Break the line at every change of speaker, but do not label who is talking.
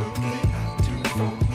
okay, I do.